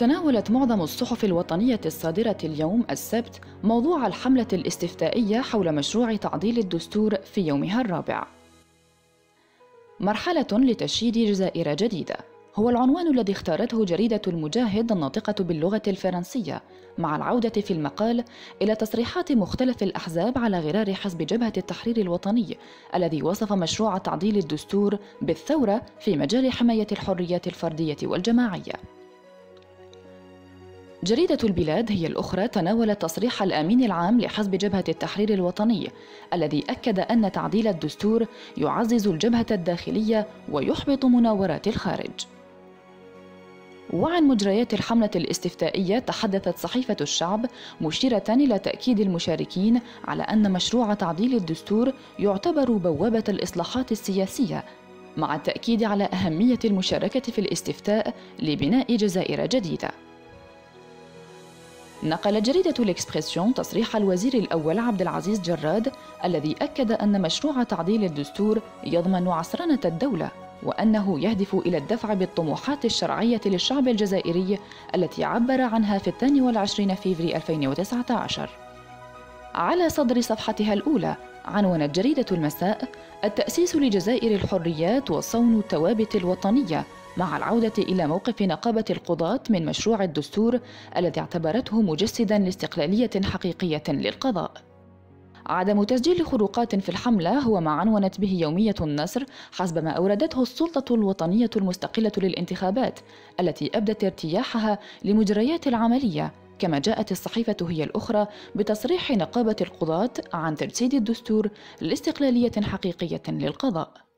تناولت معظم الصحف الوطنية الصادرة اليوم السبت موضوع الحملة الاستفتائية حول مشروع تعديل الدستور في يومها الرابع. مرحلة لتشييد جزائر جديدة هو العنوان الذي اختارته جريدة المجاهد الناطقة باللغة الفرنسية مع العودة في المقال إلى تصريحات مختلف الأحزاب على غرار حزب جبهة التحرير الوطني الذي وصف مشروع تعديل الدستور بالثورة في مجال حماية الحريات الفردية والجماعية. جريدة البلاد هي الأخرى تناولت تصريح الأمين العام لحزب جبهة التحرير الوطني الذي أكد أن تعديل الدستور يعزز الجبهة الداخلية ويحبط مناورات الخارج. وعن مجريات الحملة الاستفتائية تحدثت صحيفة الشعب مشيرة إلى تأكيد المشاركين على أن مشروع تعديل الدستور يعتبر بوابة الإصلاحات السياسية مع التأكيد على أهمية المشاركة في الاستفتاء لبناء جزائر جديدة. نقل جريدة L'Expression تصريح الوزير الأول عبد العزيز جراد الذي أكد أن مشروع تعديل الدستور يضمن عصرنة الدولة وأنه يهدف إلى الدفع بالطموحات الشرعية للشعب الجزائري التي عبر عنها في الثاني والعشرين فيفري 2019 على صدر صفحتها الأولى عنونت جريدة المساء التأسيس لجزائر الحريات وصون الثوابت الوطنية مع العودة إلى موقف نقابة القضاة من مشروع الدستور الذي اعتبرته مجسدا لاستقلالية حقيقية للقضاء. عدم تسجيل خروقات في الحملة هو ما عنونت به يومية النصر حسب ما أوردته السلطة الوطنية المستقلة للانتخابات التي أبدت ارتياحها لمجريات العملية كما جاءت الصحيفة هي الأخرى بتصريح نقابة القضاة عن تجسيد الدستور لاستقلالية حقيقية للقضاء